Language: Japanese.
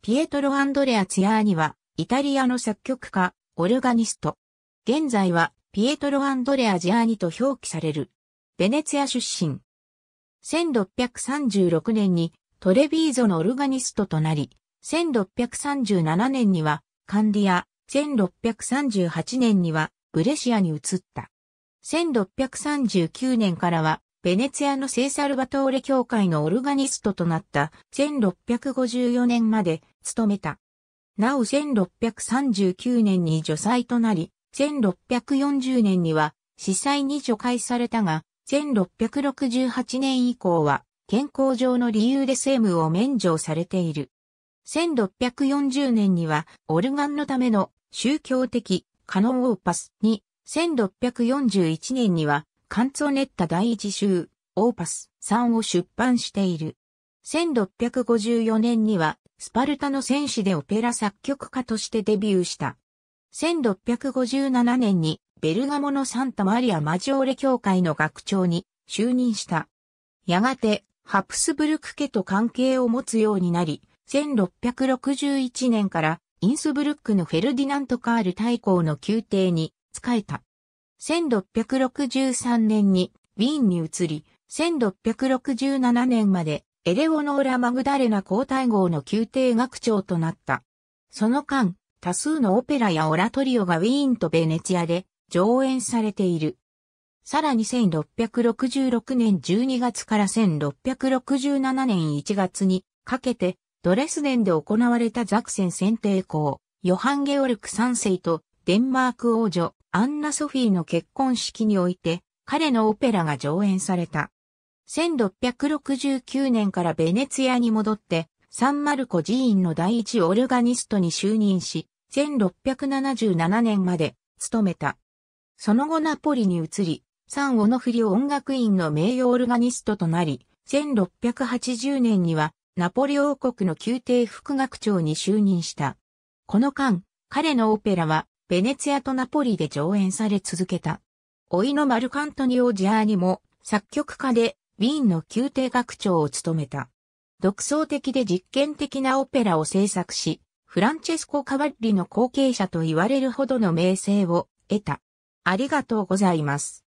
ピエトロ・アンドレア・ツィアーニは、イタリアの作曲家、オルガニスト。現在は、ピエトロ・アンドレア・ジアーニと表記される。ベネツィア出身。1636年にトレビーゾのオルガニストとなり、1637年にはカンディア、1638年にはブレシアに移った。1639年からはベネツィアの聖サルバトーレ教会のオルガニストとなった1654年まで務めた。なお1639年に除祭となり、1640年には司祭に除会されたが、1668年以降は健康上の理由で政務を免除されている。1640年にはオルガンのための宗教的カノンオーパスに、1641年にはカンツォネッタ第一集、オーパス3を出版している。1654年には、スパルタの戦士でオペラ作曲家としてデビューした。1657年に、ベルガモのサンタマリア・マジョーレ教会の学長に就任した。やがて、ハプスブルク家と関係を持つようになり、1661年からインスブルックのフェルディナント・カール大公の宮廷に仕えた。1663年にウィーンに移り、1667年までエレオノーラ・マグダレナ皇太后の宮廷学長となった。その間、多数のオペラやオラトリオがウィーンとベネツィアで上演されている。さらに1666年12月から1667年1月にかけてドレスデンで行われたザクセン選定校、ヨハン・ゲオルク3世とデンマーク王女アンナ・ソフィーの結婚式において、彼のオペラが上演された。1669年からベネツィアに戻って、サンマルコ寺院の第一オルガニストに就任し、1677年まで務めた。その後ナポリに移り、サンオノフリオ音楽院の名誉オルガニストとなり、1680年にはナポリ王国の宮廷副学長に就任した。この間、彼のオペラはベネツィアとナポリで上演され続けた。老いのマルカントニオ・ジャーニも作曲家でウィーンの宮廷学長を務めた。独創的で実験的なオペラを制作し、フランチェスコ・カバッリの後継者と言われるほどの名声を得た。ありがとうございます。